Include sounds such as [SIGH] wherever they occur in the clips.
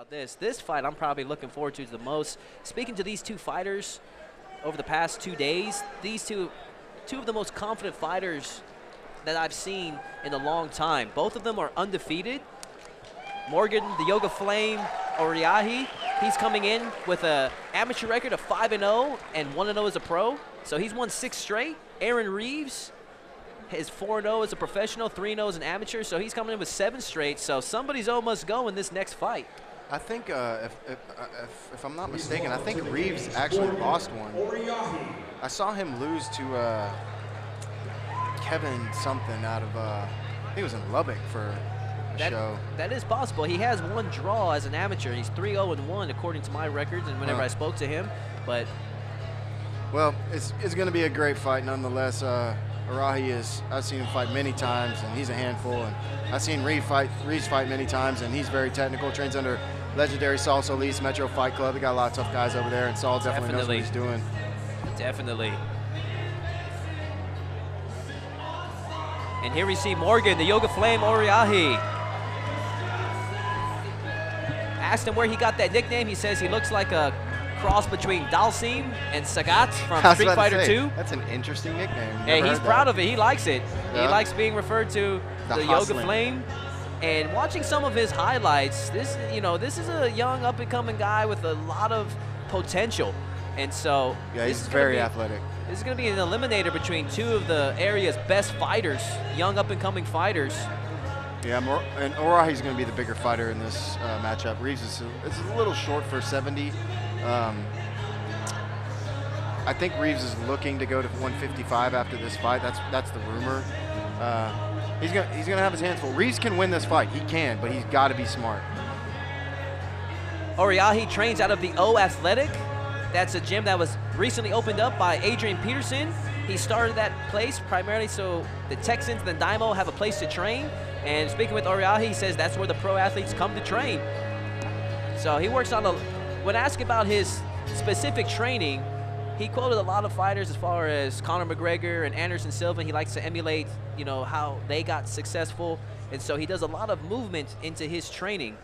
about this. This fight I'm probably looking forward to the most. Speaking to these two fighters over the past two days, these two, two of the most confident fighters that I've seen in a long time. Both of them are undefeated. Morgan, the Yoga Flame, Oriahi, he's coming in with a amateur record of 5 and 0 and 1 and 0 as a pro. So he's won six straight. Aaron Reeves is 4 0 as a professional, 3 0 as an amateur. So he's coming in with seven straight. So somebody's O must go in this next fight. I think, uh, if, if, uh, if, if, I'm not mistaken, I think Reeves actually lost one. I saw him lose to uh, Kevin something out of, uh, I think it was in Lubbock for a that, show. That is possible. He has one draw as an amateur. He's 3 0 1 according to my records and whenever Huh. I spoke to him. But Well, it's, it's going to be a great fight nonetheless. Uh, Oriahi is, I've seen him fight many times, and he's a handful. And I've seen Reed fight, Reeves fight many times, and he's very technical. Trains under legendary Saul Solis Metro Fight Club. They got a lot of tough guys over there, and Saul definitely, knows what he's doing. Definitely. And here we see Morgan, the Yoga Flame Oriahi. Asked him where he got that nickname. He says he looks like a cross between Dhalsim and Sagat from [LAUGHS] Street Fighter say, 2. That's an interesting nickname. And he's proud of it. He likes it. He likes being referred to The the, Yoga. Flame. And watching some of his highlights, this you know, this is a young up and coming guy with a lot of potential. And so Yeah, this he's is very be- athletic. This is going to be an eliminator between two of the area's best fighters, young up and coming fighters. Yeah, and Oriahi's going to be the bigger fighter in this uh, matchup. Reeves is a, is a little short for 70. Um, I think Reeves is looking to go to 155 after this fight. That's that's the rumor. Uh, he's gonna he's gonna have his hands full. Reeves can win this fight. He can, but he's got to be smart. Oriahi trains out of the O Athletic. That's a gym that was recently opened up by Adrian Peterson. He started that place primarily so the Texans, and the Dynamo, have a place to train. And speaking with Oriahi, he says that's where the pro athletes come to train. So he works on a. When asked about his specific training, he quoted a lot of fighters as far as Conor McGregor and Anderson Silva. He likes to emulate, you know, how they got successful, and so he does a lot of movement into his training.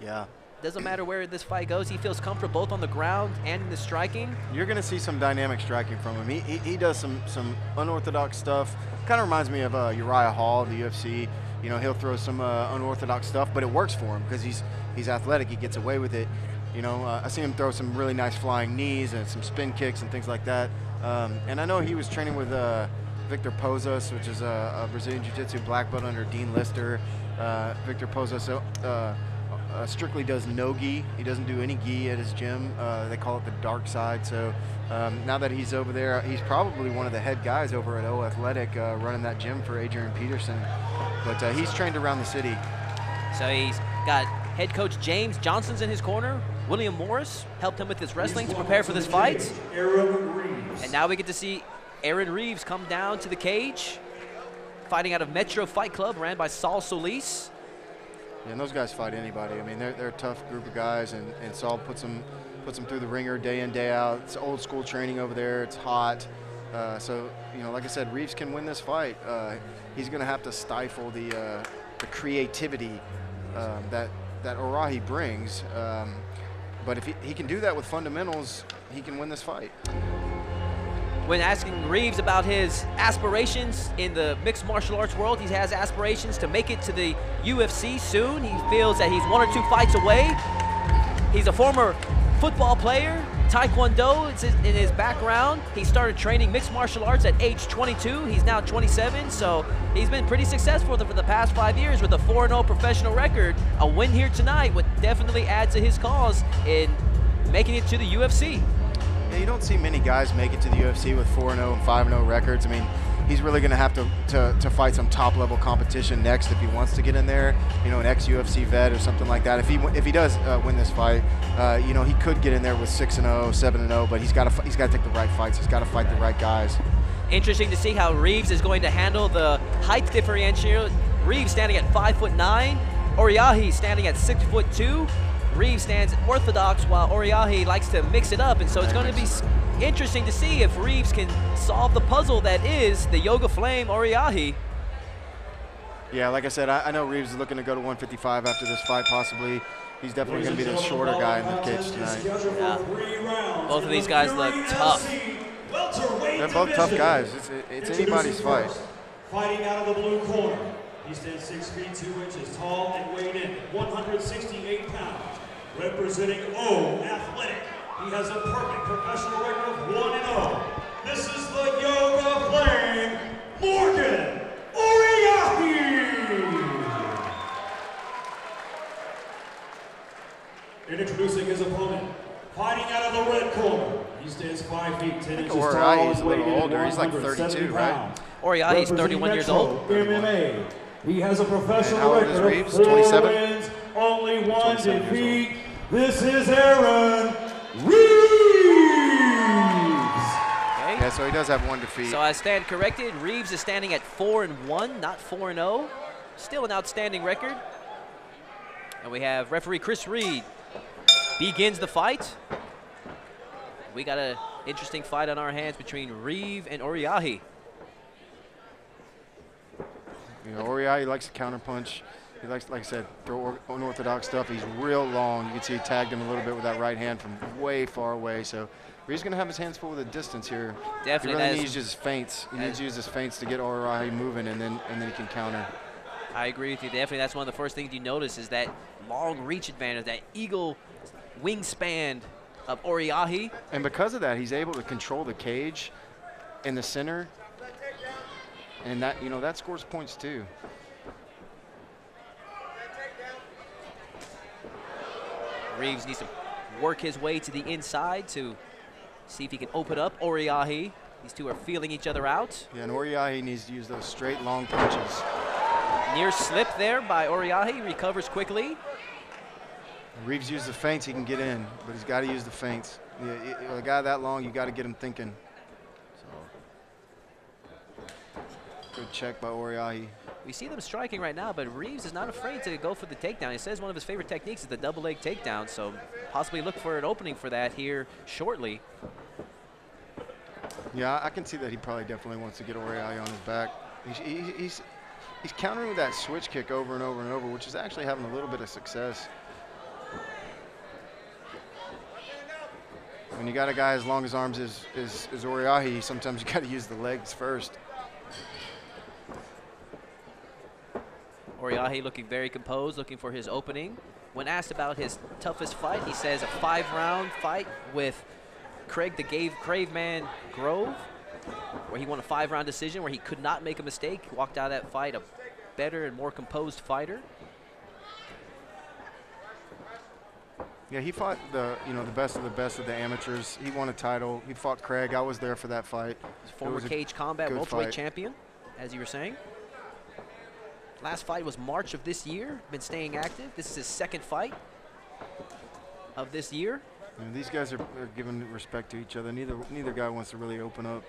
Yeah. Doesn't matter where this fight goes. He feels comfortable both on the ground and in the striking. You're going to see some dynamic striking from him. He, he, he does some, some unorthodox stuff. Kind of reminds me of uh, Uriah Hall, the UFC. You know, he'll throw some uh, unorthodox stuff, but it works for him because he's he's athletic. He gets away with it. You know, uh, I see him throw some really nice flying knees and some spin kicks and things like that. Um, and I know he was training with uh, Victor Pozas, which is a, a Brazilian Jiu-Jitsu black belt under Dean Lister. Uh, Victor Pozas uh, uh, strictly does no gi. He doesn't do any gi at his gym. Uh, they call it the dark side. So um, now that he's over there, he's probably one of the head guys over at O Athletic running that gym for Adrian Peterson. But he's trained around the city. So he's got head coach James Johnson's in his corner. William Morris helped him with his wrestling to prepare for this fight. And now we get to see Aaron Reeves come down to the cage, fighting out of Metro Fight Club, ran by Saul Solis. Yeah, and those guys fight anybody. I mean, they're, they're a tough group of guys, and, and Saul puts them puts them through the ringer day in day out. It's old school training over there. It's hot. Uh, so you know, like I said, Reeves can win this fight. Uh, he's going to have to stifle the uh, the creativity um, that that Oriahi brings. Um, but if he, he can do that with fundamentals, he can win this fight. When asking Reeves about his aspirations in the mixed martial arts world, he has aspirations to make it to the UFC soon. He feels that he's one or two fights away. He's a former football player. Taekwondo is in his background. He started training mixed martial arts at age 22. He's now 27, so he's been pretty successful for the past five years with a 4-0 professional record. A win here tonight would definitely add to his cause in making it to the UFC. Yeah, you don't see many guys make it to the UFC with 4 0 and 5 0 records. I mean, he's really going to have to, to to fight some top level competition next if he wants to get in there. You know, an ex UFC vet or something like that. If he if he does uh, win this fight, uh, you know, he could get in there with 6 and 0, 7 and 0. But he's got to he's got to take the right fights. He's got to fight the right guys. Interesting to see how Reeves is going to handle the height differential. Reeves standing at five foot nine, Oriahi standing at six foot two. Reeves stands orthodox while Oriahi likes to mix it up, and so it's going to be s- interesting to see if Reeves can solve the puzzle that is the Yoga Flame Oriahi. Yeah, like I said, I, I know Reeves is looking to go to 155 after this fight, possibly. he's definitely going to be the shorter guy in the cage tonight. Yeah. Both of these guys look tough. They're both tough guys. It's, it's anybody's fight. Fighting out of the blue corner. He stands 6 feet 2 inches tall and weighed in 168 pounds. Representing O Athletic. He has a perfect professional record of 1 and 0. This is the Yoga Flame, Morgan Oriahi. And introducing his opponent, fighting out of the red corner. He stands 5 feet 10 inches Oriahi tall is a little older. He's like 32, right? pounds. Oriahi's 31 years old. MMA. He has a professional how old is record of four 27? wins, only one defeat. This is Aaron so he does have one defeat. So I stand corrected. Reeves is standing at 4 and 1, not 4 and 0. Still an outstanding record. And we have referee Chris Reed begins the fight. We got an interesting fight on our hands between Reeve and Oriahi. You know, Oriahi likes to counterpunch. He likes, like I said, throw unorthodox stuff. He's real long. You can see he tagged him a little bit with that right hand from way far away. So he's going to have his hands full with the distance here. Definitely, He really needs his feints. He needs to use his feints to get Oriahi moving, and then and then he can counter. I agree with you. Definitely, that's one of the first things you notice is that long reach advantage, that eagle wingspan of Oriahi. And because of that, he's able to control the cage in the center, and that you know that scores points too. Reeves needs to work his way to the inside to see if he can open up Oriahi. These two are feeling each other out. Yeah, and Oriahi needs to use those straight long punches. Near slip there by Oriahi, recovers quickly. Reeves used the feints, he can get in, but he's got to use the feints. Yeah, a guy that long, you got to get him thinking. Good check by Oriahi. We see them striking right now, but Reeves is not afraid to go for the takedown. He says one of his favorite techniques is the double leg takedown, so possibly look for an opening for that here shortly. Yeah, I can see that he probably definitely wants to get Oriahi on his back. He's, he- he's, he's countering with that switch kick over and over and over, which is actually having a little bit of success. When you got a guy as long as arms as, as, as Oriahi, sometimes you got to use the legs first. Oriahi looking very composed, looking for his opening. When asked about his toughest fight, he says a five-round fight with Craig the Gave Craveman Grove, where he won a five-round decision, where he could not make a mistake, He walked out of that fight a better and more composed fighter. Yeah, he fought the you know the best of the best of the amateurs. He won a title. He fought Craig. I was there for that fight. Former cage combat welterweight champion, as you were saying. Last fight was March of this year. Been staying active. This is his second fight of this year. You know, these guys are, are giving respect to each other. Neither neither guy wants to really open up.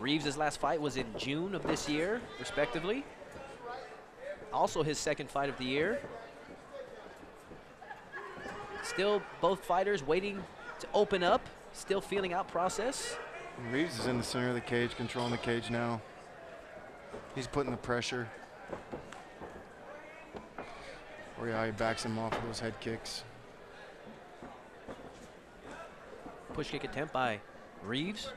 Reeves' last fight was in June of this year, respectively. Also his second fight of the year. Still both fighters waiting to open up, still feeling out process. Reeves is in the center of the cage, controlling the cage now. He's putting the pressure. Oriahi backs him off with those head kicks. Push kick attempt by Reeves.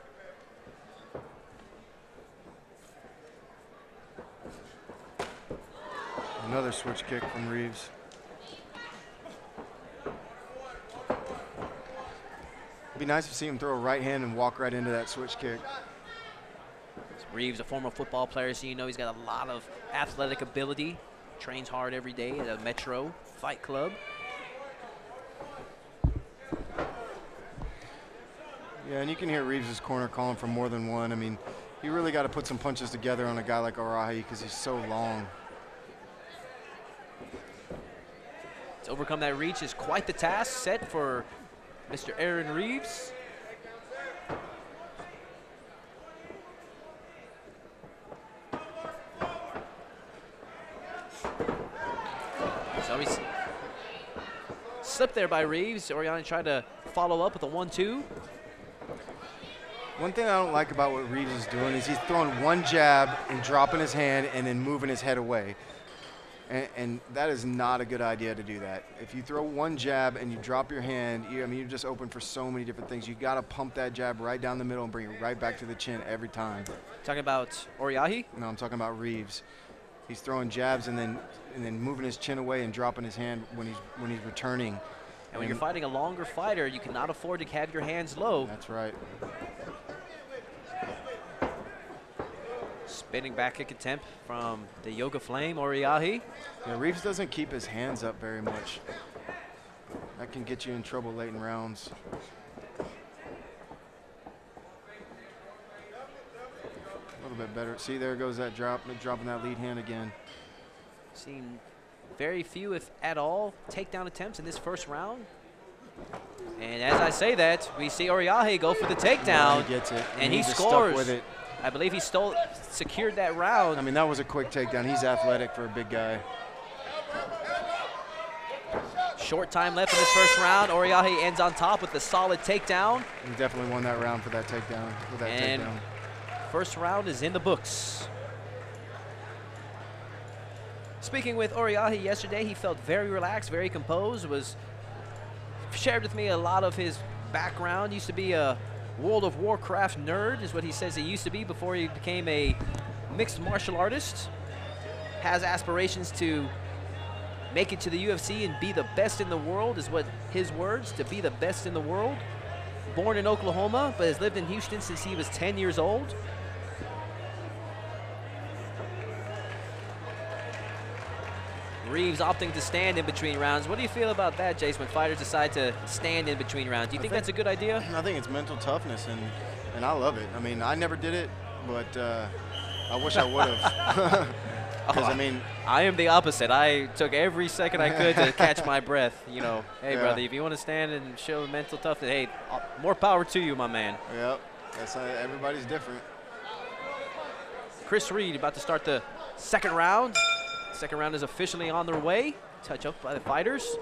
Another switch kick from Reeves. It'd be nice to see him throw a right hand and walk right into that switch kick. Reeves, a former football player, so you know he's got a lot of athletic ability. Trains hard every day at a Metro Fight Club. Yeah, and you can hear Reeves' corner calling for more than one. I mean, you really got to put some punches together on a guy like Oriahi because he's so long. To overcome that reach is quite the task set for Mr. Aaron Reeves. So he's slipped there by Reeves. Oriahi tried to follow up with a one-two. One thing I don't like about what Reeves is doing is he's throwing one jab and dropping his hand and then moving his head away. And, and that is not a good idea to do that. If you throw one jab and you drop your hand, you, I mean, you're just open for so many different things. You got to pump that jab right down the middle and bring it right back to the chin every time. Talking about Oriahi? No, I'm talking about Reeves. He's throwing jabs and then and then moving his chin away and dropping his hand when he's when he's returning. And when you're fighting a longer fighter, you cannot afford to have your hands low. That's right. Spinning back kick attempt from the Yoga Flame, Oriahi. Yeah, Reeves doesn't keep his hands up very much. That can get you in trouble late in rounds. Little bit better. See, there goes that drop, dropping that lead hand again. Seen very few, if at all, takedown attempts in this first round. And as I say that, we see Oriahi go for the takedown. he gets it. And he just scores. With it. I believe he stole, secured that round. I mean, that was a quick takedown. He's athletic for a big guy. Short time left in this first round. Oriahi ends on top with a solid takedown. He definitely won that round for that takedown. For that And takedown. First round is in the books. Speaking with Oriahi yesterday, he felt very relaxed, very composed, was shared with me a lot of his background. Used to be a World of Warcraft nerd, is what he says he used to be before he became a mixed martial artist. Has aspirations to make it to the UFC and be the best in the world, is what his words, to be the best in the world. Born in Oklahoma, but has lived in Houston since he was 10 years old. Reeves opting to stand in between rounds. What do you feel about that, Jace, when fighters decide to stand in between rounds? Do you think, think- that's a good idea? I think it's mental toughness, and, and I love it. I mean, I never did it, but uh, I wish I would have. Because, [LAUGHS] [LAUGHS] I mean, I am the opposite. I took every second I could to catch my [LAUGHS] breath. You know, hey, Yeah. brother, if you want to stand and show mental toughness, hey, uh, more power to you, my man. yep, that's, uh, everybody's different. Chris Reed about to start the second round. Second round is officially on their way. Touch up by the fighters.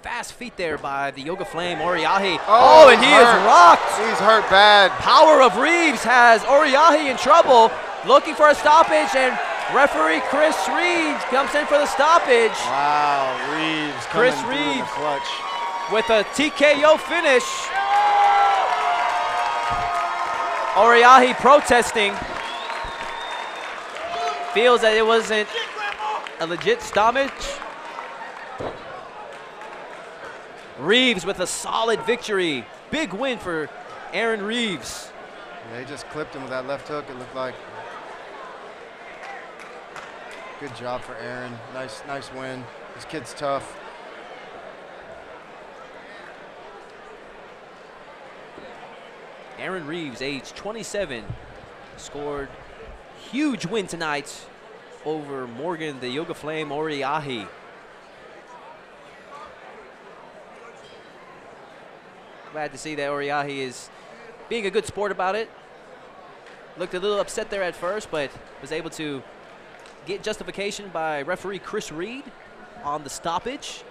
Fast feet there by the Yoga Flame, Oriahi. Oh, Oh, and he he's is rocked. He's hurt bad. Power of Reeves has Oriahi in trouble, looking for a stoppage, and referee Chris Reed comes in for the stoppage Wow, Reeves Chris coming through in the Reeves. clutch. with a TKO finish. Oriahi protesting. Feels that it wasn't a legit stoppage. Reeves with a solid victory. Big win for Aaron Reeves. They just clipped him with that left hook. It looked like. Good job for Aaron. Nice, nice win. This kid's tough. Aaron Reeves, age 27, scored huge win tonight over Morgan, the Yoga Flame Oriahi. Glad to see that Oriahi is being a good sport about it. Looked a little upset there at first, but was able to get justification by referee Chris Reed on the stoppage.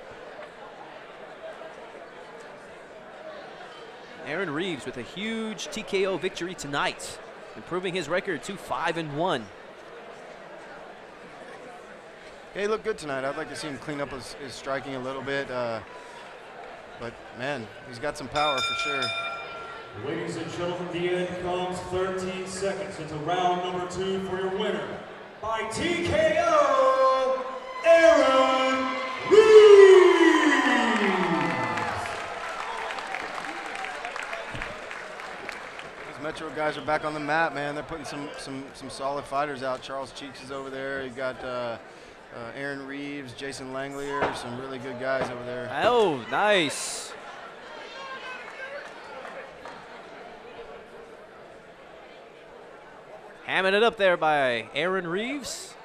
Aaron Reeves with a huge TKO victory tonight, improving his record to 5 and 1. Yeah, he looked good tonight. I'd like to see him clean up his, his striking a little bit. Uh, but man, he's got some power for sure. Ladies and gentlemen, the end comes 13 seconds into round number two for your winner. By TKO, These Metro guys are back on the map, man. They're putting some some some solid fighters out. Charles Cheeks is over there. You got uh, uh, Aaron Reeves, Jason Langlier, some really good guys over there. Oh, nice. Hamming it up there by Aaron Reeves.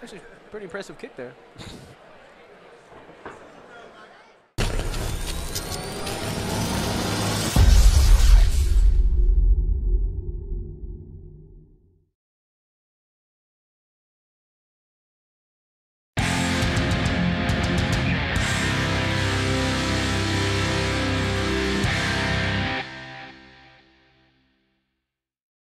Actually, pretty impressive kick there. [LAUGHS]